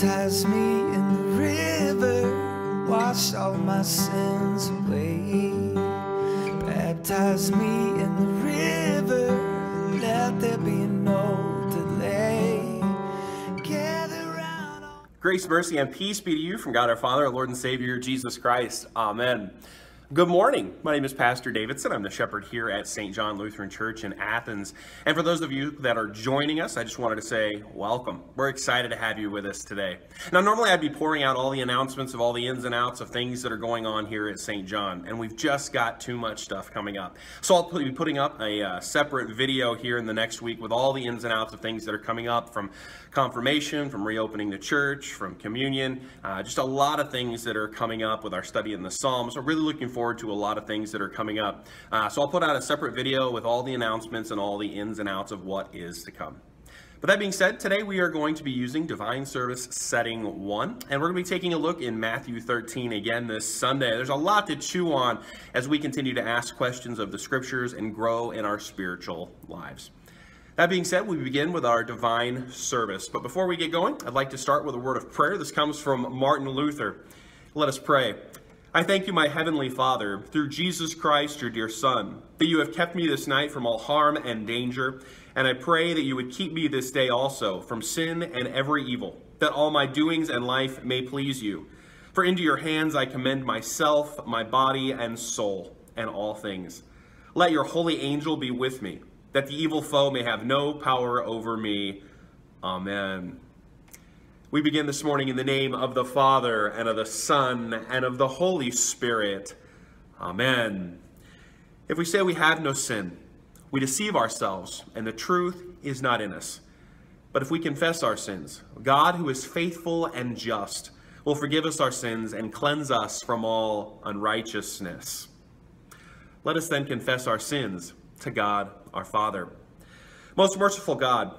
Baptize me in the river, wash all my sins away. Baptize me in the river, let there be no delay. Grace, mercy, and peace be to you from God our Father, our Lord and Savior, Jesus Christ. Amen. Good morning. My name is Pastor Davidson. I'm the shepherd here at St. John Lutheran Church in Athens. And for those of you that are joining us, I just wanted to say welcome. We're excited to have you with us today. Now, normally I'd be pouring out all the announcements of all the ins and outs of things that are going on here at St. John, and we've just got too much stuff coming up. So I'll be putting up a uh, separate video here in the next week with all the ins and outs of things that are coming up from confirmation, from reopening the church, from communion, uh, just a lot of things that are coming up with our study in the Psalms. So really looking forward to a lot of things that are coming up. Uh, so I'll put out a separate video with all the announcements and all the ins and outs of what is to come. But that being said, today we are going to be using Divine Service Setting 1, and we're going to be taking a look in Matthew 13 again this Sunday. There's a lot to chew on as we continue to ask questions of the Scriptures and grow in our spiritual lives. That being said, we begin with our divine service. But before we get going, I'd like to start with a word of prayer. This comes from Martin Luther. Let us pray. I thank you, my heavenly Father, through Jesus Christ, your dear Son, that you have kept me this night from all harm and danger, and I pray that you would keep me this day also from sin and every evil, that all my doings and life may please you. For into your hands I commend myself, my body, and soul, and all things. Let your holy angel be with me, that the evil foe may have no power over me. Amen. We begin this morning in the name of the Father, and of the Son, and of the Holy Spirit. Amen. If we say we have no sin, we deceive ourselves, and the truth is not in us. But if we confess our sins, God, who is faithful and just, will forgive us our sins and cleanse us from all unrighteousness. Let us then confess our sins to God our Father. Most merciful God,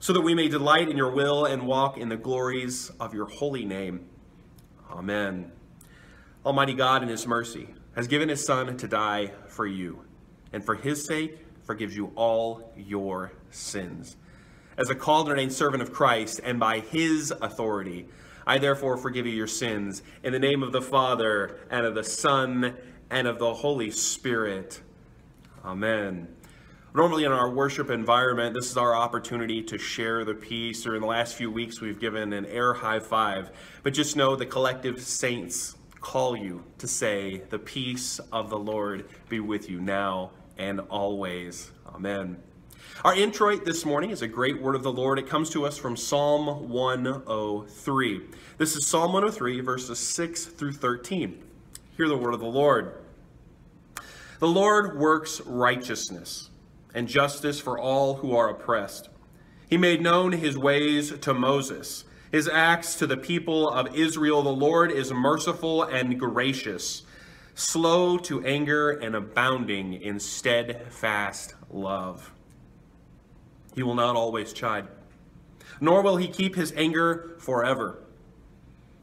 so that we may delight in your will and walk in the glories of your holy name. Amen. Almighty God, in his mercy, has given his Son to die for you, and for his sake forgives you all your sins. As a called and ordained servant of Christ, and by his authority, I therefore forgive you your sins, in the name of the Father, and of the Son, and of the Holy Spirit. Amen. Normally in our worship environment, this is our opportunity to share the peace, or in the last few weeks we've given an air high five. But just know the collective saints call you to say, the peace of the Lord be with you now and always. Amen. Our introit this morning is a great word of the Lord. It comes to us from Psalm 103. This is Psalm 103, verses 6 through 13. Hear the word of the Lord. The Lord works righteousness and justice for all who are oppressed. He made known his ways to Moses, his acts to the people of Israel. The Lord is merciful and gracious, slow to anger and abounding in steadfast love. He will not always chide, nor will he keep his anger forever.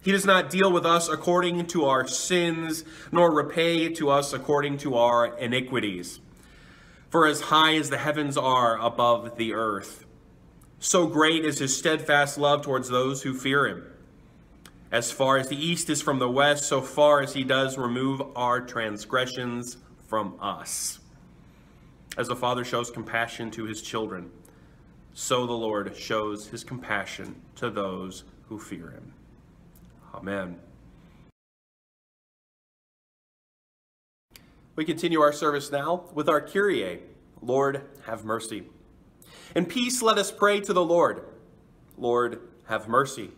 He does not deal with us according to our sins, nor repay to us according to our iniquities. For as high as the heavens are above the earth, so great is his steadfast love towards those who fear him. As far as the east is from the west, so far as he does remove our transgressions from us. As the Father shows compassion to his children, so the Lord shows his compassion to those who fear him. Amen. We continue our service now with our Kyrie. Lord, have mercy. In peace, let us pray to the Lord. Lord, have mercy.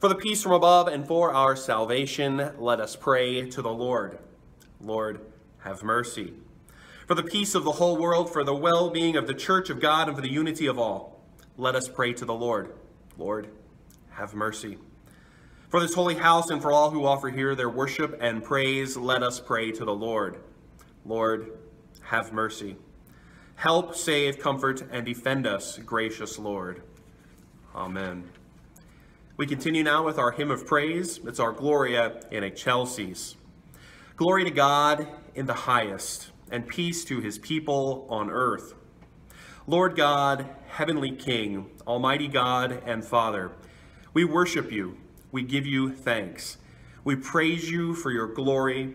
For the peace from above and for our salvation, let us pray to the Lord. Lord, have mercy. For the peace of the whole world, for the well-being of the church of God, and for the unity of all, let us pray to the Lord. Lord, have mercy. For this holy house and for all who offer here their worship and praise, let us pray to the Lord. Lord, have mercy. Help, save, comfort, and defend us, gracious Lord. Amen. We continue now with our hymn of praise. It's our Gloria in Excelsis. Glory to God in the highest, and peace to his people on earth. Lord God, heavenly King, almighty God and Father, we worship you we give you thanks. We praise you for your glory.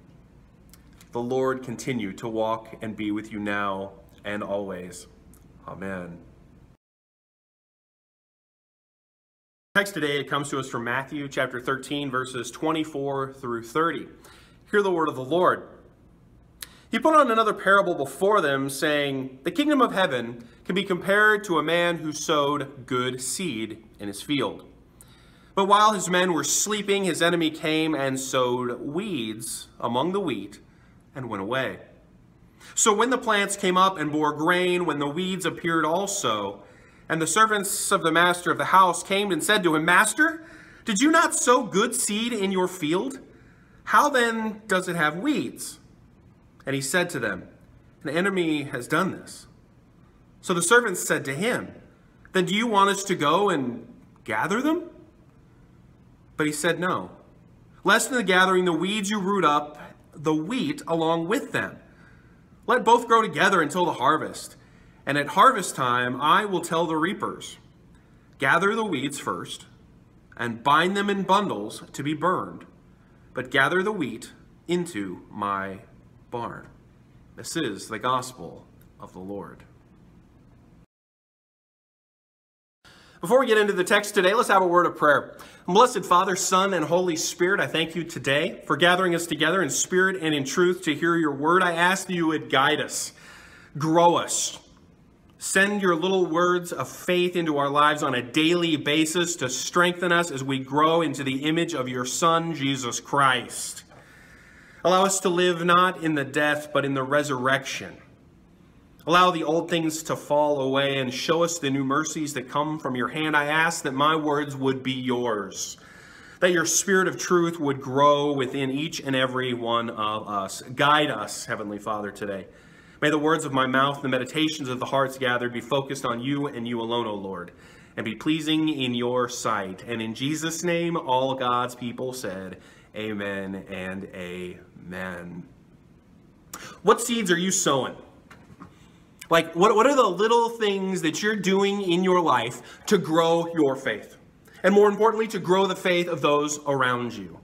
The Lord continue to walk and be with you now and always. Amen. Text today it comes to us from Matthew chapter 13 verses 24 through 30. Hear the word of the Lord. He put on another parable before them, saying, The kingdom of heaven can be compared to a man who sowed good seed in his field. But while his men were sleeping, his enemy came and sowed weeds among the wheat and went away. So when the plants came up and bore grain, when the weeds appeared also, and the servants of the master of the house came and said to him, Master, did you not sow good seed in your field? How then does it have weeds? And he said to them, An enemy has done this. So the servants said to him, Then do you want us to go and gather them? But he said, No. Lest in the gathering the weeds you root up, the wheat along with them. Let both grow together until the harvest. And at harvest time I will tell the reapers, Gather the weeds first, and bind them in bundles to be burned, but gather the wheat into my barn. This is the gospel of the Lord. Before we get into the text today, let's have a word of prayer. Blessed Father, Son, and Holy Spirit, I thank you today for gathering us together in spirit and in truth to hear your word. I ask that you would guide us, grow us, send your little words of faith into our lives on a daily basis to strengthen us as we grow into the image of your Son, Jesus Christ. Allow us to live not in the death, but in the resurrection Allow the old things to fall away and show us the new mercies that come from your hand. I ask that my words would be yours, that your spirit of truth would grow within each and every one of us. Guide us, Heavenly Father, today. May the words of my mouth and the meditations of the hearts gathered be focused on you and you alone, O Lord, and be pleasing in your sight. And in Jesus' name, all God's people said, Amen and Amen. What seeds are you sowing? Like, what, what are the little things that you're doing in your life to grow your faith? And more importantly, to grow the faith of those around you.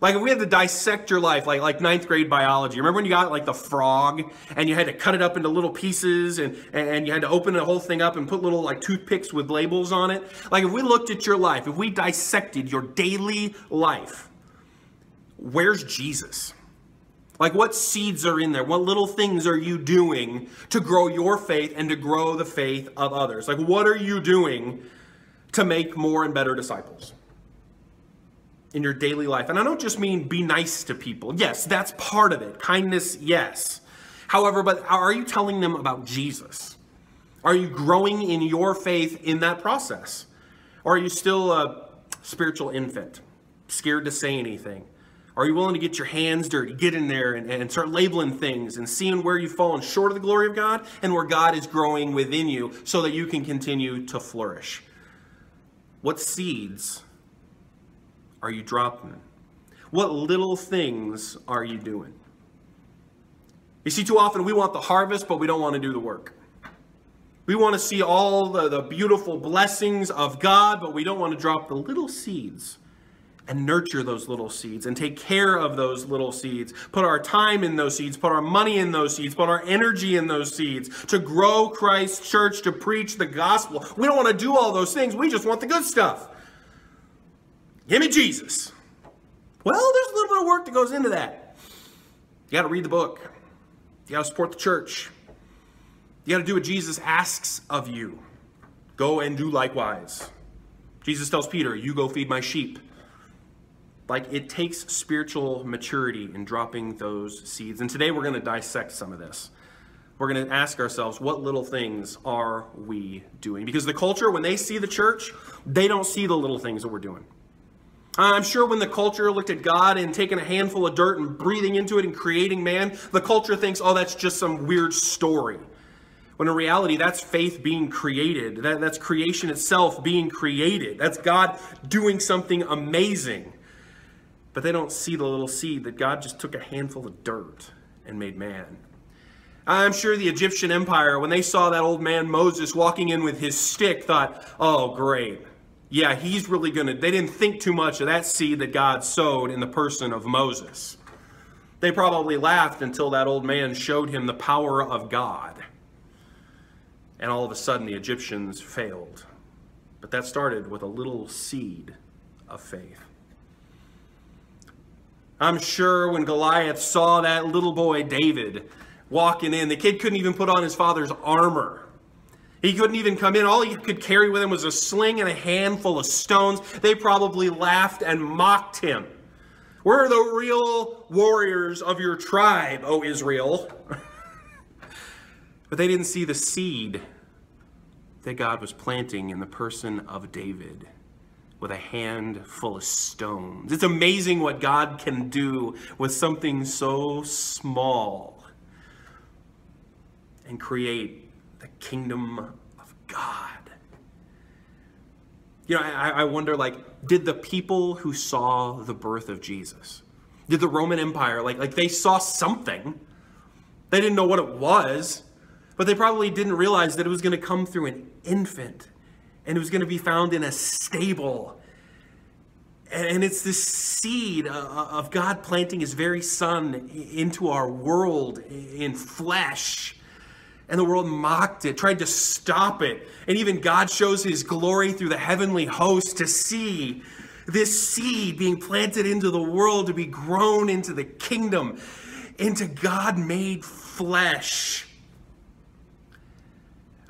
Like if we had to dissect your life, like like ninth grade biology. Remember when you got like the frog and you had to cut it up into little pieces and, and you had to open the whole thing up and put little like toothpicks with labels on it? Like if we looked at your life, if we dissected your daily life, where's Jesus? Like, what seeds are in there? What little things are you doing to grow your faith and to grow the faith of others? Like, what are you doing to make more and better disciples in your daily life? And I don't just mean be nice to people. Yes, that's part of it. Kindness, yes. However, but are you telling them about Jesus? Are you growing in your faith in that process? Or are you still a spiritual infant, scared to say anything? Are you willing to get your hands dirty, get in there and, and start labeling things and seeing where you've fallen short of the glory of God and where God is growing within you so that you can continue to flourish? What seeds are you dropping? What little things are you doing? You see, too often we want the harvest, but we don't want to do the work. We want to see all the, the beautiful blessings of God, but we don't want to drop the little seeds and nurture those little seeds and take care of those little seeds. Put our time in those seeds, put our money in those seeds, put our energy in those seeds to grow Christ's church, to preach the gospel. We don't want to do all those things. We just want the good stuff. Give me Jesus. Well, there's a little bit of work that goes into that. You got to read the book. You got to support the church. You got to do what Jesus asks of you. Go and do likewise. Jesus tells Peter, You go feed my sheep. Like it takes spiritual maturity in dropping those seeds. And today we're going to dissect some of this. We're going to ask ourselves, what little things are we doing? Because the culture, when they see the church, they don't see the little things that we're doing. I'm sure when the culture looked at God and taking a handful of dirt and breathing into it and creating man, the culture thinks, oh, that's just some weird story. When in reality, that's faith being created. That, that's creation itself being created. That's God doing something amazing. But they don't see the little seed that God just took a handful of dirt and made man. I'm sure the Egyptian Empire, when they saw that old man Moses walking in with his stick, thought, oh, great. Yeah, he's really going to. They didn't think too much of that seed that God sowed in the person of Moses. They probably laughed until that old man showed him the power of God and all of a sudden the Egyptians failed. But that started with a little seed of faith. I'm sure when Goliath saw that little boy David walking in, the kid couldn't even put on his father's armor. He couldn't even come in. All he could carry with him was a sling and a handful of stones. They probably laughed and mocked him. Where are the real warriors of your tribe, O Israel? but they didn't see the seed that God was planting in the person of David with a hand full of stones. It's amazing what God can do with something so small and create the kingdom of God. You know, I, I wonder, like, did the people who saw the birth of Jesus, did the Roman Empire, like, like they saw something, they didn't know what it was, but they probably didn't realize that it was going to come through an infant and it was going to be found in a stable. And it's this seed uh, uh, of God planting his very son into our world in flesh. And the world mocked it, tried to stop it. And even God shows his glory through the heavenly host to see this seed being planted into the world to be grown into the kingdom, into God made flesh.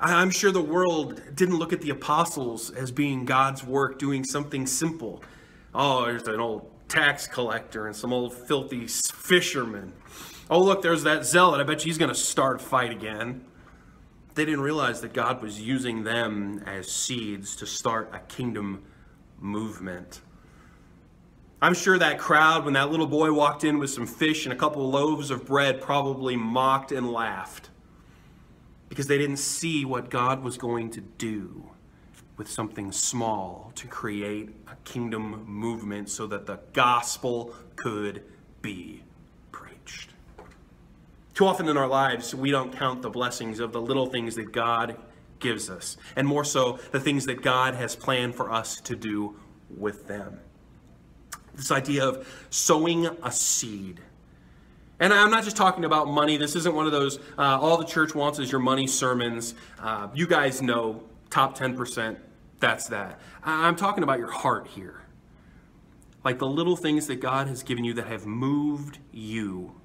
I'm sure the world didn't look at the apostles as being God's work, doing something simple. Oh, there's an old tax collector and some old filthy fisherman. Oh, look, there's that zealot. I bet he's going to start a fight again. They didn't realize that God was using them as seeds to start a kingdom movement. I'm sure that crowd, when that little boy walked in with some fish and a couple of loaves of bread, probably mocked and laughed because they didn't see what God was going to do with something small to create a kingdom movement so that the gospel could be preached. Too often in our lives, we don't count the blessings of the little things that God gives us, and more so, the things that God has planned for us to do with them. This idea of sowing a seed and I'm not just talking about money. This isn't one of those, uh, all the church wants is your money sermons. Uh, you guys know, top 10%, that's that. I'm talking about your heart here. Like the little things that God has given you that have moved you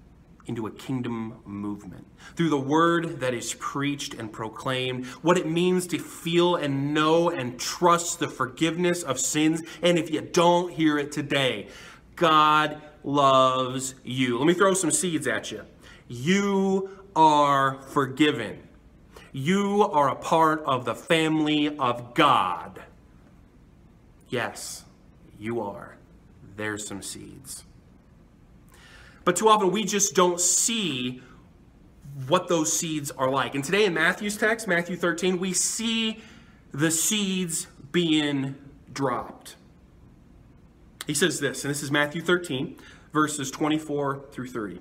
into a kingdom movement. Through the word that is preached and proclaimed, what it means to feel and know and trust the forgiveness of sins. And if you don't hear it today, God loves you. Let me throw some seeds at you. You are forgiven. You are a part of the family of God. Yes, you are. There's some seeds. But too often we just don't see what those seeds are like. And today in Matthew's text, Matthew 13, we see the seeds being dropped. He says this, and this is Matthew 13, verses 24 through 30.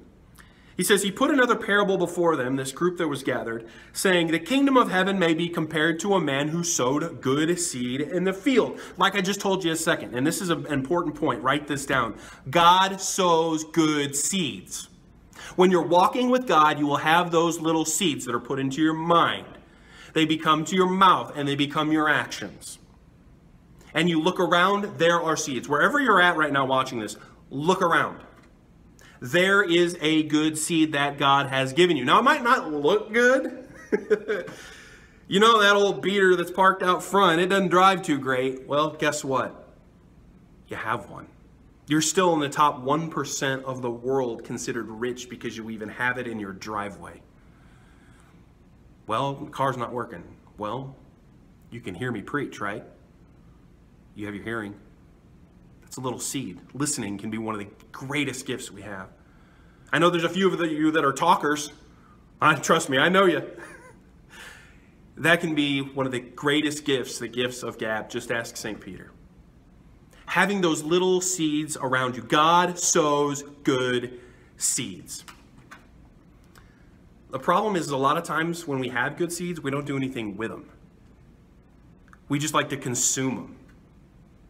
He says, He put another parable before them, this group that was gathered, saying, The kingdom of heaven may be compared to a man who sowed good seed in the field. Like I just told you a second, and this is an important point, write this down. God sows good seeds. When you're walking with God, you will have those little seeds that are put into your mind. They become to your mouth and they become your actions. and you look around, there are seeds. Wherever you're at right now watching this, look around. There is a good seed that God has given you. Now, it might not look good. you know that old beater that's parked out front, it doesn't drive too great. Well, guess what? You have one. You're still in the top 1% of the world considered rich because you even have it in your driveway. Well, the car's not working. Well, you can hear me preach, right? You have your hearing. That's a little seed. Listening can be one of the greatest gifts we have. I know there's a few of you that are talkers. I, trust me, I know you. that can be one of the greatest gifts, the gifts of gab. Just ask St. Peter having those little seeds around you. God sows good seeds. The problem is a lot of times when we have good seeds, we don't do anything with them. We just like to consume them.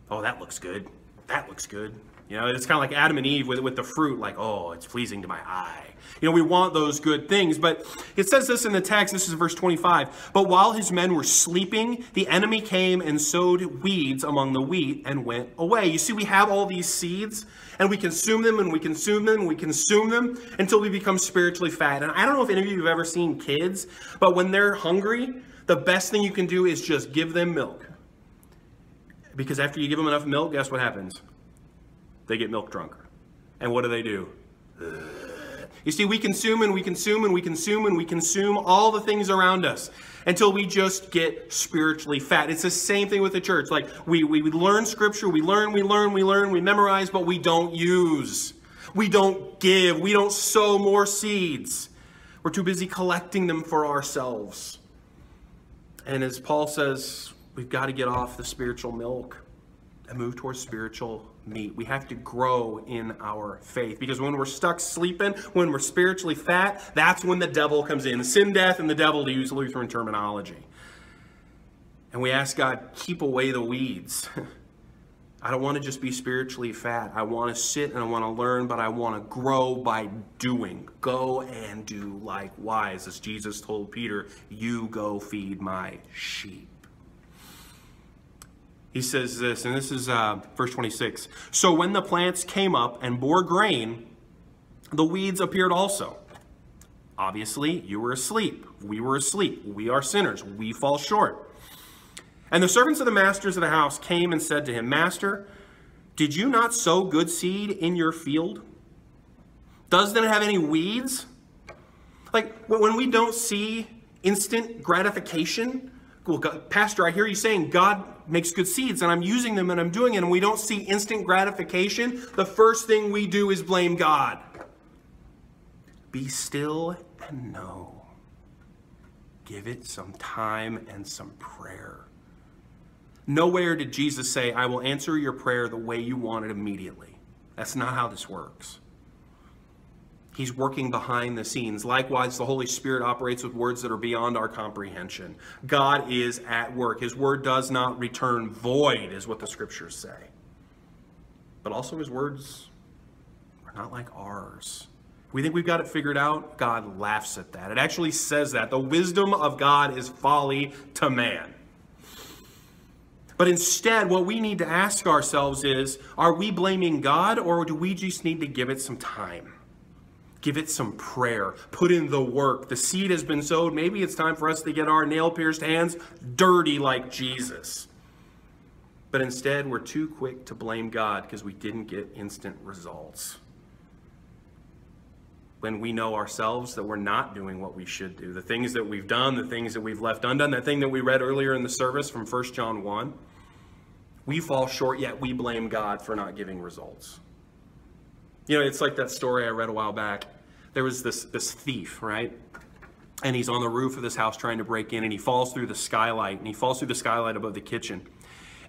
Oh, that looks good. That looks good. You know, it's kind of like Adam and Eve with, with the fruit, like, oh, it's pleasing to my eye. You know, we want those good things. But it says this in the text, this is verse 25. But while his men were sleeping, the enemy came and sowed weeds among the wheat and went away. You see, we have all these seeds and we consume them and we consume them and we consume them until we become spiritually fat. And I don't know if any of you have ever seen kids, but when they're hungry, the best thing you can do is just give them milk. Because after you give them enough milk, guess what happens? they get milk drunk. And what do they do? You see, we consume and we consume and we consume and we consume all the things around us until we just get spiritually fat. It's the same thing with the church. Like we, we, we learn scripture, we learn, we learn, we learn, we memorize, but we don't use. We don't give. We don't sow more seeds. We're too busy collecting them for ourselves. And as Paul says, we've got to get off the spiritual milk and move towards spiritual meat. We have to grow in our faith because when we're stuck sleeping, when we're spiritually fat, that's when the devil comes in. Sin, death, and the devil, to use Lutheran terminology. And we ask God, keep away the weeds. I don't want to just be spiritually fat. I want to sit and I want to learn, but I want to grow by doing. Go and do likewise. As Jesus told Peter, you go feed my sheep he says this, and this is uh, verse 26. So when the plants came up and bore grain, the weeds appeared also. Obviously, you were asleep. We were asleep. We are sinners. We fall short. And the servants of the masters of the house came and said to him, Master, did you not sow good seed in your field? Doesn't it have any weeds? Like when we don't see instant gratification, well, Pastor, I hear you saying God makes good seeds and I'm using them and I'm doing it and we don't see instant gratification, the first thing we do is blame God. Be still and know. Give it some time and some prayer. Nowhere did Jesus say, I will answer your prayer the way you want it immediately. That's not how this works. He's working behind the scenes. Likewise, the Holy Spirit operates with words that are beyond our comprehension. God is at work. His word does not return void, is what the scriptures say. But also, his words are not like ours. We think we've got it figured out. God laughs at that. It actually says that. The wisdom of God is folly to man. But instead, what we need to ask ourselves is are we blaming God or do we just need to give it some time? Give it some prayer. Put in the work. The seed has been sowed. Maybe it's time for us to get our nail pierced hands dirty like Jesus. But instead, we're too quick to blame God because we didn't get instant results. When we know ourselves that we're not doing what we should do, the things that we've done, the things that we've left undone, that thing that we read earlier in the service from 1 John 1, we fall short, yet we blame God for not giving results. You know, it's like that story I read a while back. There was this, this thief, right? And he's on the roof of this house trying to break in, and he falls through the skylight, and he falls through the skylight above the kitchen,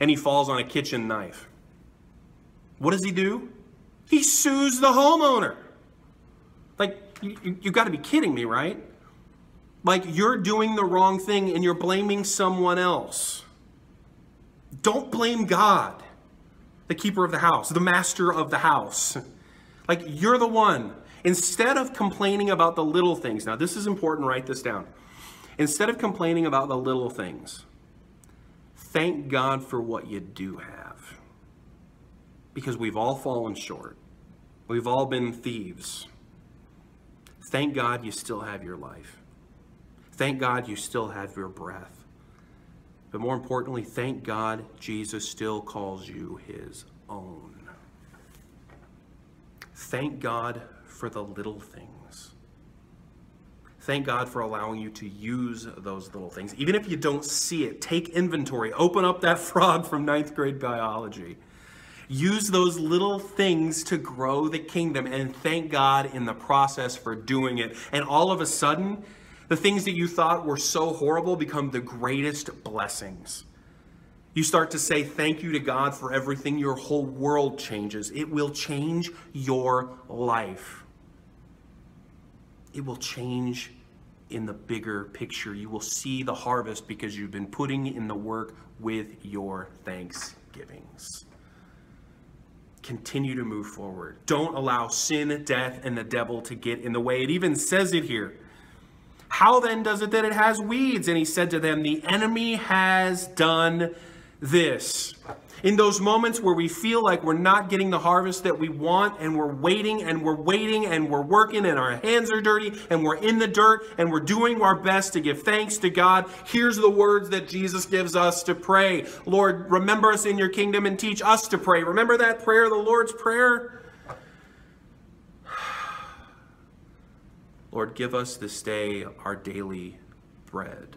and he falls on a kitchen knife. What does he do? He sues the homeowner. Like, you, you, you got to be kidding me, right? Like, you're doing the wrong thing and you're blaming someone else. Don't blame God, the keeper of the house, the master of the house. Like you're the one. Instead of complaining about the little things, now this is important, write this down. Instead of complaining about the little things, thank God for what you do have. Because we've all fallen short. We've all been thieves. Thank God you still have your life. Thank God you still have your breath. But more importantly, thank God Jesus still calls you his own. Thank God for the little things. Thank God for allowing you to use those little things. Even if you don't see it, take inventory. Open up that frog from ninth grade biology. Use those little things to grow the kingdom and thank God in the process for doing it. And all of a sudden, the things that you thought were so horrible become the greatest blessings. You start to say thank you to God for everything, your whole world changes. It will change your life. It will change in the bigger picture. You will see the harvest because you've been putting in the work with your thanksgivings continue to move forward. Don't allow sin, death, and the devil to get in the way. It even says it here. How then does it that it has weeds? And he said to them, The enemy has done this. In those moments where we feel like we're not getting the harvest that we want, and we're waiting and we're waiting and we're working, and our hands are dirty, and we're in the dirt, and we're doing our best to give thanks to God, here's the words that Jesus gives us to pray Lord, remember us in your kingdom and teach us to pray. Remember that prayer, the Lord's Prayer? Lord, give us this day our daily bread,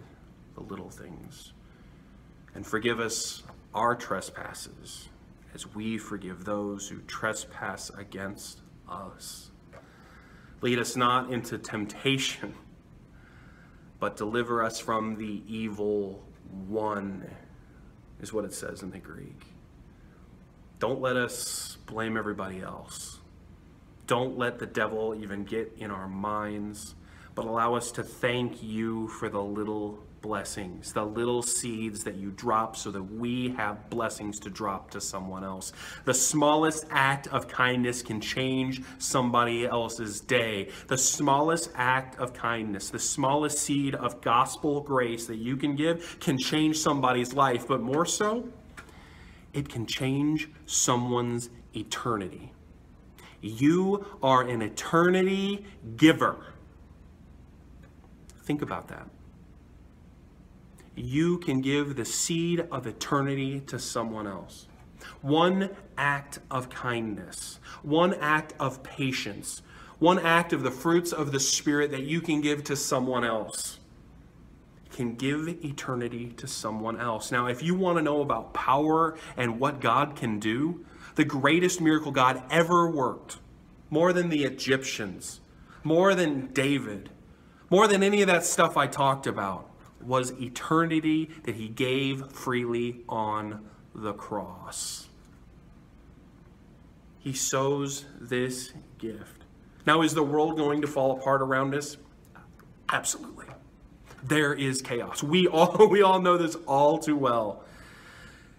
the little things. And forgive us our trespasses as we forgive those who trespass against us. Lead us not into temptation, but deliver us from the evil one, is what it says in the Greek. Don't let us blame everybody else. Don't let the devil even get in our minds, but allow us to thank you for the little blessings, the little seeds that you drop so that we have blessings to drop to someone else. The smallest act of kindness can change somebody else's day. The smallest act of kindness, the smallest seed of gospel grace that you can give can change somebody's life, but more so, it can change someone's eternity. You are an eternity giver. Think about that you can give the seed of eternity to someone else. One act of kindness, one act of patience, one act of the fruits of the Spirit that you can give to someone else can give eternity to someone else. Now, if you want to know about power and what God can do, the greatest miracle God ever worked, more than the Egyptians, more than David, more than any of that stuff I talked about, was eternity that he gave freely on the cross. He sows this gift. Now, is the world going to fall apart around us? Absolutely. There is chaos. We all, we all know this all too well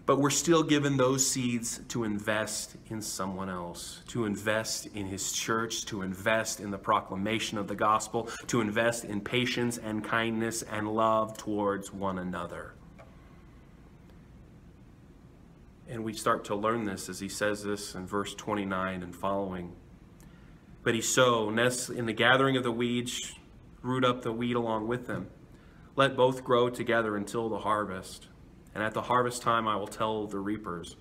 but we're still given those seeds to invest in someone else, to invest in his church, to invest in the proclamation of the gospel, to invest in patience and kindness and love towards one another. And we start to learn this as he says this in verse 29 and following. But he sow, nest in the gathering of the weeds, root up the weed along with them. Let both grow together until the harvest. And at the harvest time I will tell the reapers,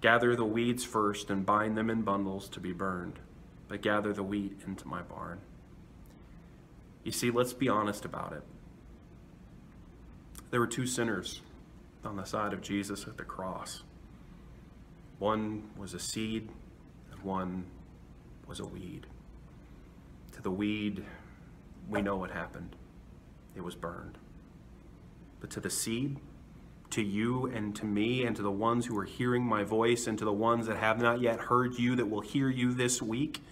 Gather the weeds first and bind them in bundles to be burned, but gather the wheat into my barn. You see, let's be honest about it. There were two sinners on the side of Jesus at the cross. One was a seed, and one was a weed. To the weed, we know what happened. It was burned. But to the seed, to you and to me and to the ones who are hearing my voice and to the ones that have not yet heard you that will hear you this week.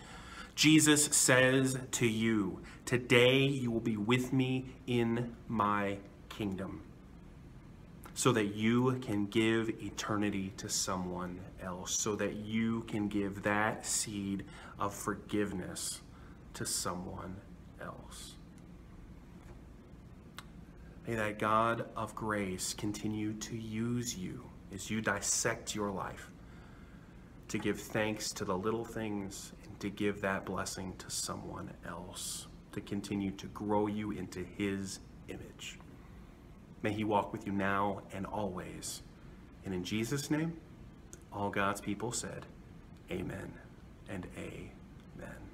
Jesus says to you, Today you will be with me in my kingdom, so that you can give eternity to someone else, so that you can give that seed of forgiveness to someone else. May that God of grace continue to use you as you dissect your life to give thanks to the little things and to give that blessing to someone else, to continue to grow you into His image. May He walk with you now and always. And in Jesus' name, all God's people said, Amen and Amen.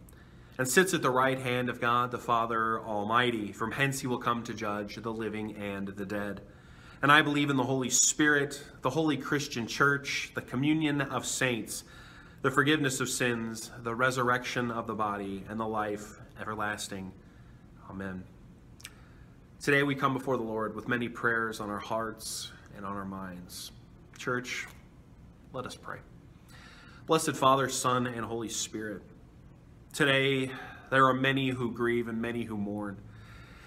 and sits at the right hand of God the Father Almighty. From hence he will come to judge the living and the dead. And I believe in the Holy Spirit, the holy Christian church, the communion of saints, the forgiveness of sins, the resurrection of the body, and the life everlasting. Amen. Today we come before the Lord with many prayers on our hearts and on our minds. Church, let us pray. Blessed Father, Son, and Holy Spirit, Today, there are many who grieve and many who mourn.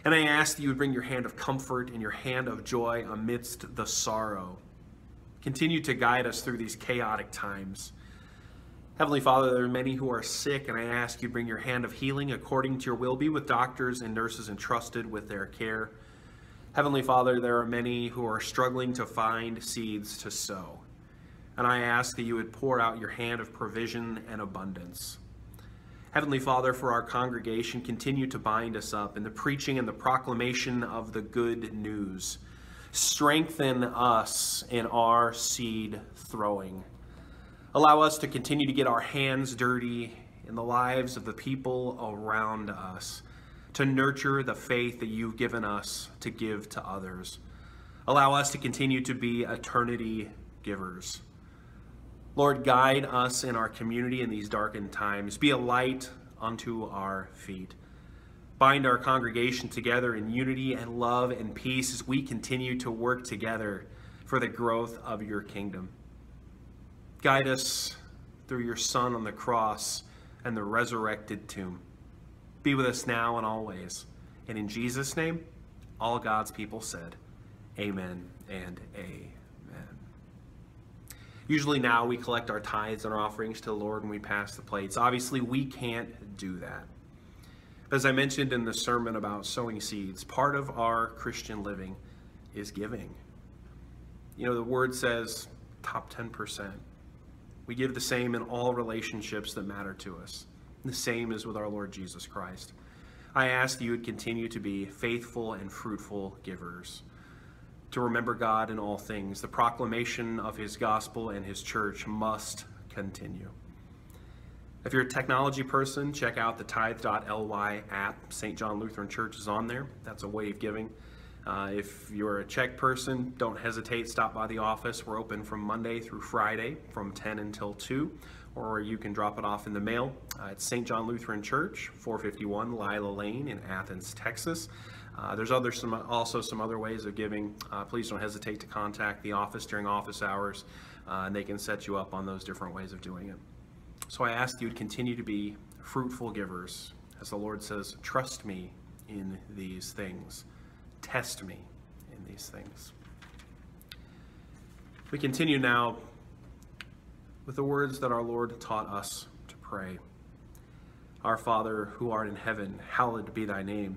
And I ask that you would bring your hand of comfort and your hand of joy amidst the sorrow. Continue to guide us through these chaotic times. Heavenly Father, there are many who are sick, and I ask you bring your hand of healing according to your will. Be with doctors and nurses entrusted with their care. Heavenly Father, there are many who are struggling to find seeds to sow. And I ask that you would pour out your hand of provision and abundance. Heavenly Father, for our congregation, continue to bind us up in the preaching and the proclamation of the good news. Strengthen us in our seed throwing. Allow us to continue to get our hands dirty in the lives of the people around us, to nurture the faith that you've given us to give to others. Allow us to continue to be eternity givers. Lord, guide us in our community in these darkened times. Be a light unto our feet. Bind our congregation together in unity and love and peace as we continue to work together for the growth of your kingdom. Guide us through your Son on the cross and the resurrected tomb. Be with us now and always. And in Jesus' name, all God's people said, Amen and Amen. Usually now we collect our tithes and our offerings to the Lord and we pass the plates. Obviously, we can't do that. As I mentioned in the sermon about sowing seeds, part of our Christian living is giving. You know, the word says top 10%. We give the same in all relationships that matter to us. The same is with our Lord Jesus Christ. I ask that you would continue to be faithful and fruitful givers to remember God in all things. The proclamation of his gospel and his church must continue. If you're a technology person, check out the tithe.ly app. St. John Lutheran Church is on there. That's a way of giving. Uh, if you're a check person, don't hesitate. Stop by the office. We're open from Monday through Friday from 10 until 2, or you can drop it off in the mail. Uh, it's St. John Lutheran Church, 451 Lila Lane in Athens, Texas. Uh, there's other some also some other ways of giving. Uh, please don't hesitate to contact the office during office hours, uh, and they can set you up on those different ways of doing it. So I ask you to continue to be fruitful givers, as the Lord says, "Trust me in these things, test me in these things." We continue now with the words that our Lord taught us to pray. Our Father, who art in heaven, hallowed be thy name.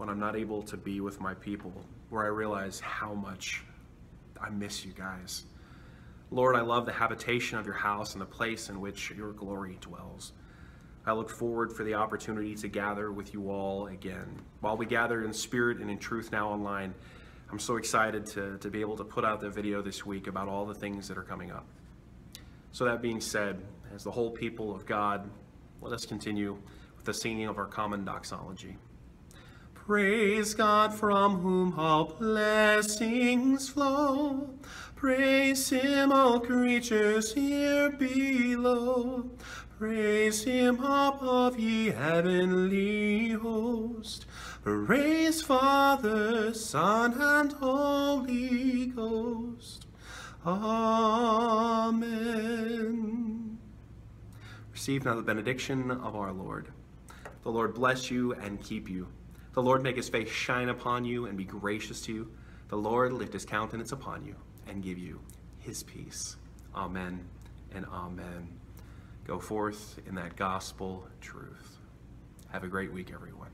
when I'm not able to be with my people, where I realize how much I miss you guys. Lord, I love the habitation of your house and the place in which your glory dwells. I look forward for the opportunity to gather with you all again. While we gather in spirit and in truth now online, I'm so excited to, to be able to put out the video this week about all the things that are coming up. So, that being said, as the whole people of God, let us continue with the singing of our common doxology. Praise God from whom all blessings flow. Praise Him, all creatures here below. Praise Him above, ye heavenly host. Praise Father, Son, and Holy Ghost. Amen. Receive now the benediction of our Lord. The Lord bless you and keep you. The Lord make his face shine upon you and be gracious to you. The Lord lift his countenance upon you and give you his peace. Amen and amen. Go forth in that gospel truth. Have a great week, everyone.